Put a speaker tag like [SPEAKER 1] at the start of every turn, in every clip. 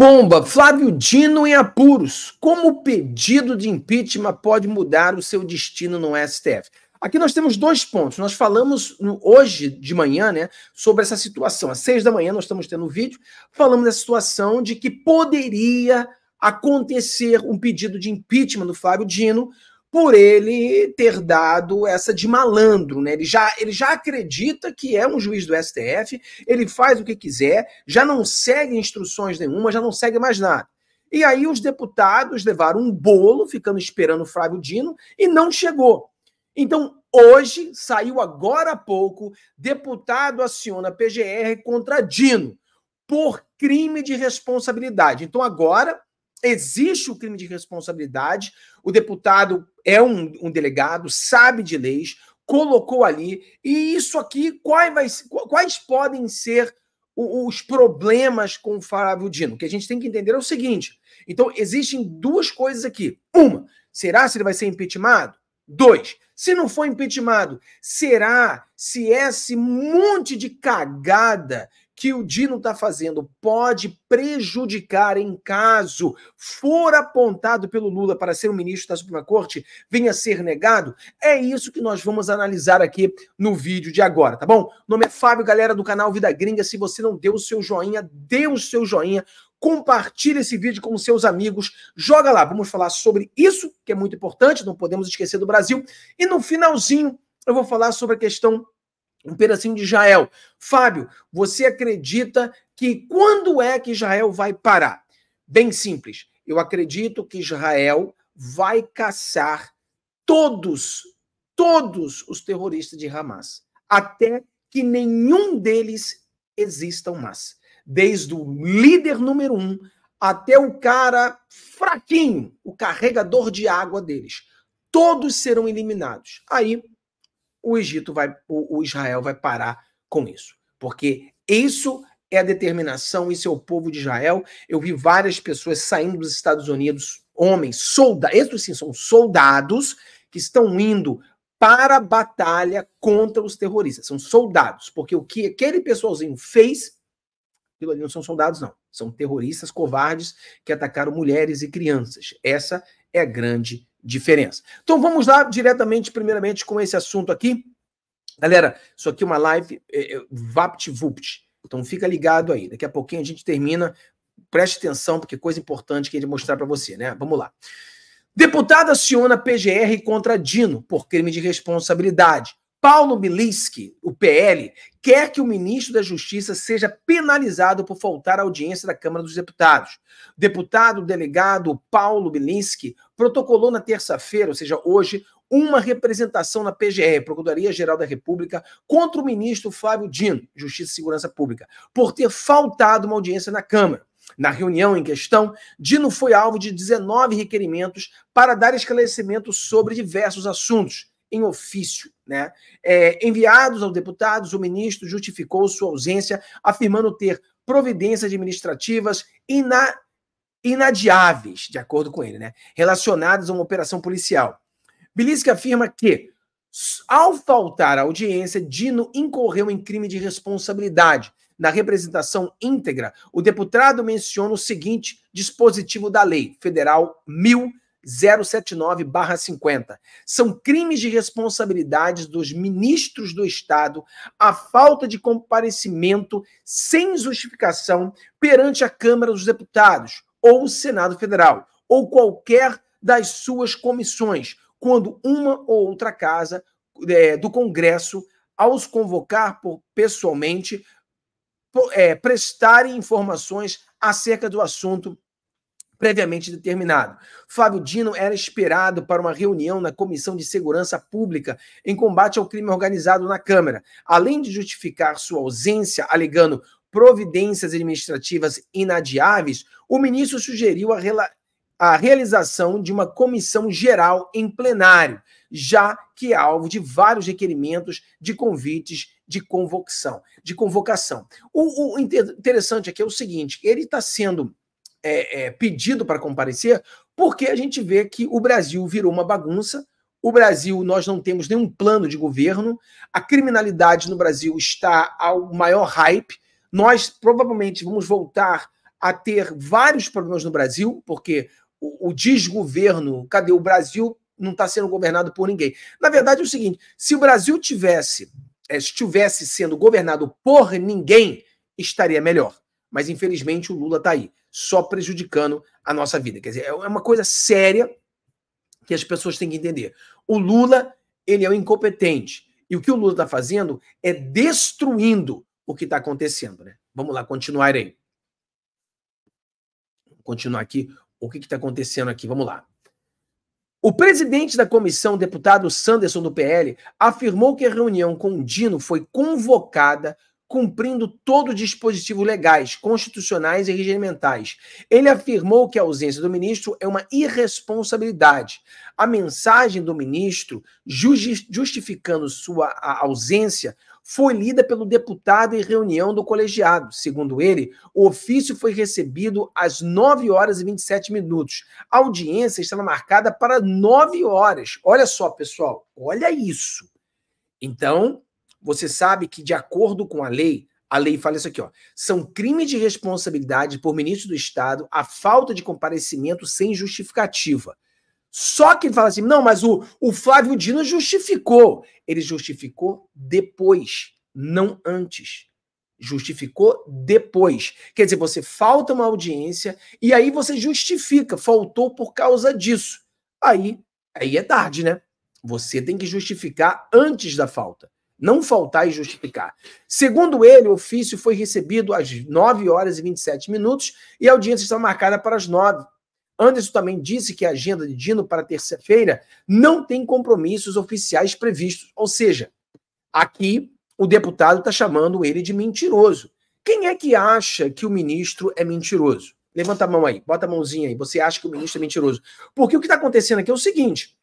[SPEAKER 1] bomba! Flávio Dino em apuros. Como o pedido de impeachment pode mudar o seu destino no STF? Aqui nós temos dois pontos. Nós falamos hoje de manhã, né, sobre essa situação. Às seis da manhã nós estamos tendo um vídeo falando dessa situação de que poderia acontecer um pedido de impeachment do Flávio Dino por ele ter dado essa de malandro, né? Ele já, ele já acredita que é um juiz do STF, ele faz o que quiser, já não segue instruções nenhuma, já não segue mais nada. E aí os deputados levaram um bolo, ficando esperando o Flávio Dino, e não chegou. Então, hoje, saiu agora há pouco, deputado aciona PGR contra Dino por crime de responsabilidade. Então, agora existe o crime de responsabilidade, o deputado é um, um delegado, sabe de leis, colocou ali, e isso aqui, quais, vai, quais podem ser os problemas com o Flávio Dino? O que a gente tem que entender é o seguinte: então, existem duas coisas aqui. Uma, será se ele vai ser impeachmentado? Dois, se não for impeachmentado, será se esse monte de cagada que o Dino está fazendo pode prejudicar em caso for apontado pelo Lula para ser o ministro da Suprema Corte, venha ser negado? É isso que nós vamos analisar aqui no vídeo de agora, tá bom? O nome é Fábio, galera do canal Vida Gringa. Se você não deu o seu joinha, dê o seu joinha compartilhe esse vídeo com seus amigos, joga lá, vamos falar sobre isso, que é muito importante, não podemos esquecer do Brasil, e no finalzinho eu vou falar sobre a questão um pedacinho de Israel. Fábio, você acredita que quando é que Israel vai parar? Bem simples. Eu acredito que Israel vai caçar todos, todos os terroristas de Hamas, até que nenhum deles existam mais. Desde o líder número um até o cara fraquinho, o carregador de água deles. Todos serão eliminados. Aí o Egito vai, o, o Israel vai parar com isso. Porque isso é a determinação, isso é o povo de Israel. Eu vi várias pessoas saindo dos Estados Unidos, homens, soldados, esses sim são soldados que estão indo para a batalha contra os terroristas. São soldados, porque o que aquele pessoalzinho fez, aquilo ali não são soldados, não. São terroristas covardes que atacaram mulheres e crianças. Essa é grande diferença. Então vamos lá diretamente, primeiramente, com esse assunto aqui. Galera, isso aqui é uma live é, é, VaptVupt. Então fica ligado aí. Daqui a pouquinho a gente termina. Preste atenção, porque é coisa importante que a gente mostrar para você, né? Vamos lá. Deputado aciona PGR contra Dino por crime de responsabilidade. Paulo Bilinski, o PL, quer que o ministro da Justiça seja penalizado por faltar à audiência da Câmara dos Deputados. O deputado delegado Paulo Bilinski protocolou na terça-feira, ou seja, hoje, uma representação na PGR, Procuradoria-Geral da República, contra o ministro Flávio Dino, Justiça e Segurança Pública, por ter faltado uma audiência na Câmara. Na reunião em questão, Dino foi alvo de 19 requerimentos para dar esclarecimentos sobre diversos assuntos em ofício. Né? É, enviados aos deputados, o ministro justificou sua ausência, afirmando ter providências administrativas ina, inadiáveis, de acordo com ele, né? relacionadas a uma operação policial. Bilisca afirma que, ao faltar à audiência, Dino incorreu em crime de responsabilidade. Na representação íntegra, o deputado menciona o seguinte dispositivo da Lei Federal 1000 079-50. São crimes de responsabilidade dos ministros do Estado a falta de comparecimento sem justificação perante a Câmara dos Deputados ou o Senado Federal ou qualquer das suas comissões, quando uma ou outra casa é, do Congresso, aos convocar por, pessoalmente, por, é, prestarem informações acerca do assunto previamente determinado. Fábio Dino era esperado para uma reunião na Comissão de Segurança Pública em combate ao crime organizado na Câmara. Além de justificar sua ausência, alegando providências administrativas inadiáveis, o ministro sugeriu a, a realização de uma comissão geral em plenário, já que é alvo de vários requerimentos de convites de convocação. De convocação. O, o interessante aqui é o seguinte: ele está sendo é, é, pedido para comparecer, porque a gente vê que o Brasil virou uma bagunça. O Brasil, nós não temos nenhum plano de governo, a criminalidade no Brasil está ao maior hype. Nós provavelmente vamos voltar a ter vários problemas no Brasil, porque o, o desgoverno, cadê o Brasil? Não está sendo governado por ninguém. Na verdade, é o seguinte: se o Brasil tivesse, estivesse sendo governado por ninguém, estaria melhor. Mas infelizmente o Lula está aí, só prejudicando a nossa vida. Quer dizer, é uma coisa séria que as pessoas têm que entender. O Lula, ele é um incompetente. E o que o Lula está fazendo é destruindo o que está acontecendo. Né? Vamos lá, continuar aí. Continuar aqui. O que está acontecendo aqui? Vamos lá. O presidente da comissão, deputado Sanderson do PL, afirmou que a reunião com o Dino foi convocada cumprindo todo o dispositivo legais, constitucionais e regimentais. Ele afirmou que a ausência do ministro é uma irresponsabilidade. A mensagem do ministro, justificando sua ausência, foi lida pelo deputado em reunião do colegiado. Segundo ele, o ofício foi recebido às 9 horas e 27 minutos. A audiência estava marcada para 9 horas. Olha só, pessoal, olha isso. Então, você sabe que, de acordo com a lei, a lei fala isso aqui, ó. São crimes de responsabilidade por ministro do Estado a falta de comparecimento sem justificativa. Só que ele fala assim: não, mas o, o Flávio Dino justificou. Ele justificou depois, não antes. Justificou depois. Quer dizer, você falta uma audiência e aí você justifica, faltou por causa disso. Aí, aí é tarde, né? Você tem que justificar antes da falta não faltar e justificar. Segundo ele, o ofício foi recebido às 9 horas e 27 minutos e a audiência está marcada para as 9. Anderson também disse que a agenda de Dino para terça-feira não tem compromissos oficiais previstos. Ou seja, aqui o deputado está chamando ele de mentiroso. Quem é que acha que o ministro é mentiroso? Levanta a mão aí, bota a mãozinha aí. Você acha que o ministro é mentiroso? Porque o que está acontecendo aqui é o seguinte: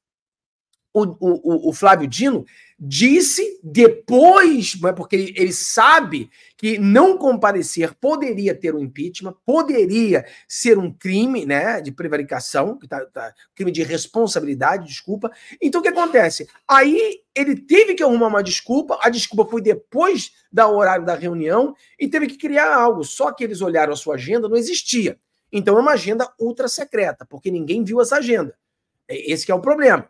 [SPEAKER 1] o, o, o Flávio Dino disse depois, é porque ele sabe que não comparecer poderia ter um impeachment, poderia ser um crime, né, de prevaricação, tá, tá, crime de responsabilidade, desculpa. Então o que acontece? Aí ele teve que arrumar uma desculpa, a desculpa foi depois da horário da reunião e teve que criar algo. Só que eles olharam a sua agenda, não existia. Então é uma agenda ultra secreta, porque ninguém viu essa agenda. Esse é o problema.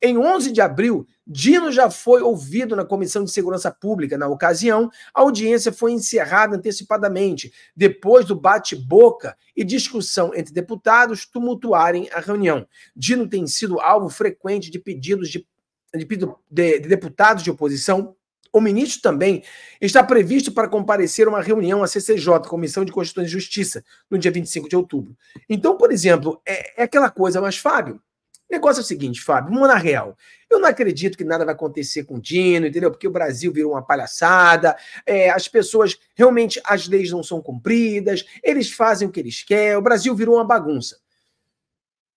[SPEAKER 1] Em 11 de abril, Dino já foi ouvido na Comissão de Segurança Pública. Na ocasião, a audiência foi encerrada antecipadamente, depois do bate-boca e discussão entre deputados tumultuarem a reunião. Dino tem sido alvo frequente de pedidos de, de, de, de deputados de oposição o ministro também está previsto para comparecer a uma reunião à CCJ, Comissão de Constituição e Justiça, no dia 25 de outubro. Então, por exemplo, é, é aquela coisa, mas Fábio, o negócio é o seguinte, Fábio, vamos na real. Eu não acredito que nada vai acontecer com o Dino, entendeu? Porque o Brasil virou uma palhaçada, é, as pessoas, realmente, as leis não são cumpridas, eles fazem o que eles querem, o Brasil virou uma bagunça.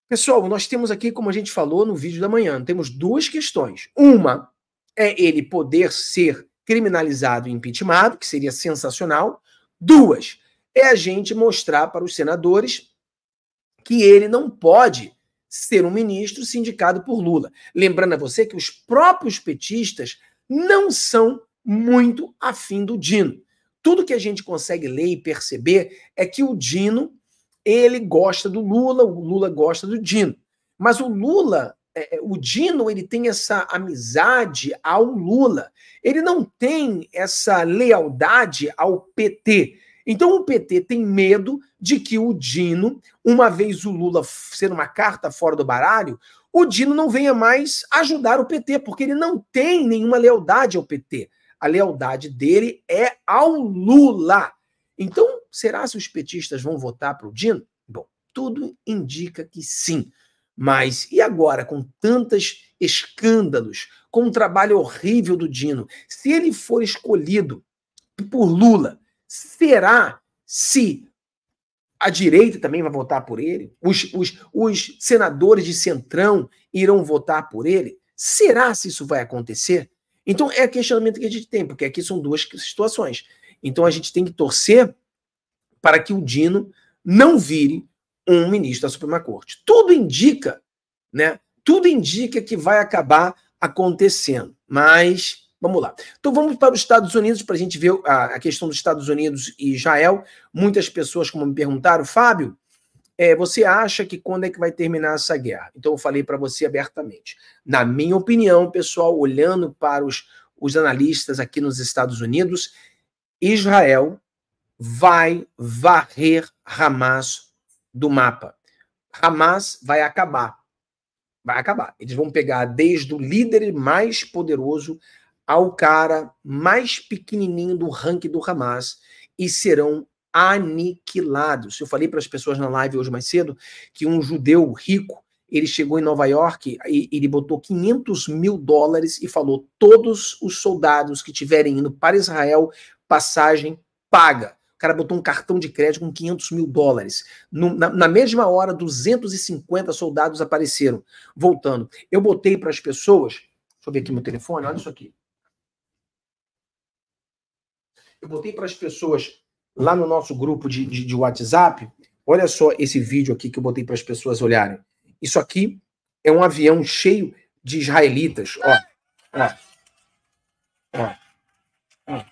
[SPEAKER 1] Pessoal, nós temos aqui, como a gente falou no vídeo da manhã, temos duas questões. Uma é ele poder ser criminalizado e impeachmentado, que seria sensacional. Duas, é a gente mostrar para os senadores que ele não pode ser um ministro sindicado por Lula. Lembrando a você que os próprios petistas não são muito afim do Dino. Tudo que a gente consegue ler e perceber é que o Dino ele gosta do Lula, o Lula gosta do Dino. Mas o Lula, é, é, o Dino, ele tem essa amizade ao Lula. Ele não tem essa lealdade ao PT. Então o PT tem medo de que o Dino, uma vez o Lula ser uma carta fora do baralho, o Dino não venha mais ajudar o PT, porque ele não tem nenhuma lealdade ao PT. A lealdade dele é ao Lula. Então, será se os petistas vão votar para o Dino? Bom, tudo indica que sim. Mas e agora, com tantos escândalos, com um trabalho horrível do Dino, se ele for escolhido por Lula, será se a direita também vai votar por ele? Os, os, os senadores de centrão irão votar por ele? Será se isso vai acontecer? Então é questionamento que a gente tem, porque aqui são duas situações. Então a gente tem que torcer para que o Dino não vire um ministro da Suprema Corte. Tudo indica, né? Tudo indica que vai acabar acontecendo, mas Vamos lá. Então vamos para os Estados Unidos para a gente ver a, questão dos Estados Unidos e Israel. Muitas pessoas, como me perguntaram, Fábio, é, você acha que quando é que vai terminar essa guerra? Então eu falei para você abertamente. Na minha opinião, pessoal, olhando para os, os analistas aqui nos Estados Unidos, Israel vai varrer Hamas do mapa. Hamas vai acabar. Vai acabar. Eles vão pegar desde o líder mais poderoso ao cara mais pequenininho do ranking do Hamas e serão aniquilados. Eu falei para as pessoas na live hoje mais cedo que um judeu rico ele chegou em Nova York e ele botou 500 mil dólares e falou: todos os soldados que estiverem indo para Israel, passagem paga. O cara botou um cartão de crédito com 500 mil dólares. No, na, na, mesma hora, 250 soldados apareceram, voltando. Eu botei para as pessoas. Deixa eu ver aqui meu telefone, olha isso aqui. Eu botei para as pessoas lá no nosso grupo de, de, de, WhatsApp. Olha só esse vídeo aqui que eu botei para as pessoas olharem. Isso aqui é um avião cheio de israelitas. Ó, ó, ó. ó.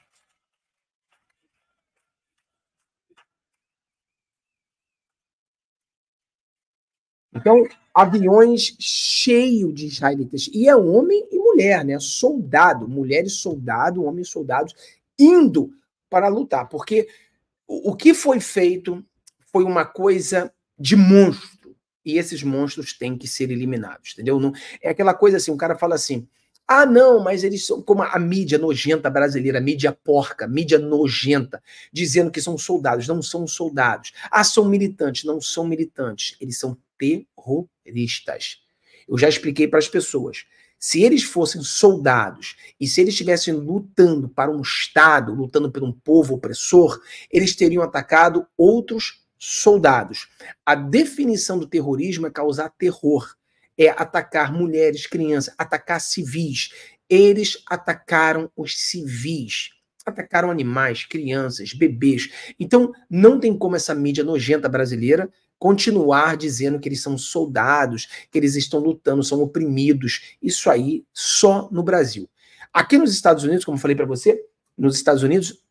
[SPEAKER 1] Então, aviões cheios de israelitas. E é homem e mulher, né? Soldado, mulheres soldado, homens soldados, indo para lutar. Porque o que foi feito foi uma coisa de monstro. E esses monstros têm que ser eliminados, entendeu? Não, é aquela coisa assim, um cara fala assim, ah, não, mas eles são como a mídia nojenta brasileira, a mídia porca, a mídia nojenta, dizendo que são soldados. Não são soldados. Ah, são militantes. Não são militantes. Eles são terroristas. Eu já expliquei para as pessoas. Se eles fossem soldados e se eles estivessem lutando para um Estado, lutando por um povo opressor, eles teriam atacado outros soldados. A definição do terrorismo é causar terror, é atacar mulheres, crianças, atacar civis. Eles atacaram os civis atacaram animais, crianças, bebês. Então, não tem como essa mídia nojenta brasileira continuar dizendo que eles são soldados, que eles estão lutando, são oprimidos. Isso aí só no Brasil. Aqui nos Estados Unidos, como falei para você, nos Estados Unidos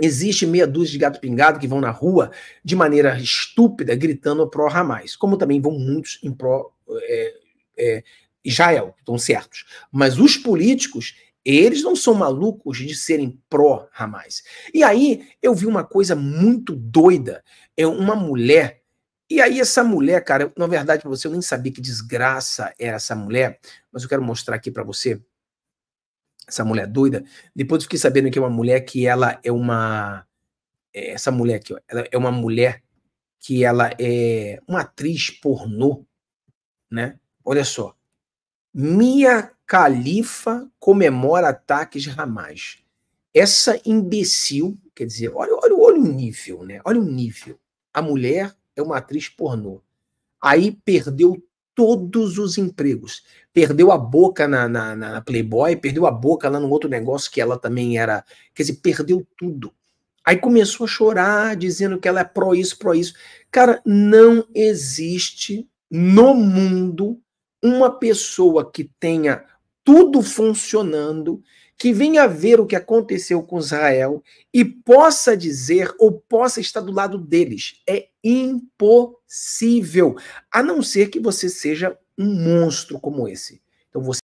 [SPEAKER 1] existe meia dúzia de gato pingado que vão na rua de maneira estúpida gritando pró Hamas, como também vão muitos em pró é, é, Israel, estão certos. Mas os políticos eles não são malucos de serem pró-Hamas. E aí eu vi uma coisa muito doida. É uma mulher e aí, essa mulher, cara, na verdade, para você, eu nem sabia que desgraça era essa mulher, mas eu quero mostrar aqui para você. Essa mulher doida. Depois eu fiquei sabendo que é uma mulher que ela é uma. É, essa mulher aqui, ó, ela é uma mulher que ela é uma atriz pornô, né? Olha só. Mia Khalifa comemora ataques Hamas. Essa imbecil, quer dizer, olha, olha, olha o nível, né? Olha o nível. A mulher é uma atriz pornô. Aí perdeu todos os empregos. Perdeu a boca na, na, na, Playboy, perdeu a boca lá no outro negócio que ela também era. Quer dizer, perdeu tudo. Aí começou a chorar, dizendo que ela é pró isso, pró isso. Cara, não existe no mundo uma pessoa que tenha tudo funcionando que venha ver o que aconteceu com Israel e possa dizer ou possa estar do lado deles. É impossível, a não ser que você seja um monstro como esse. Então você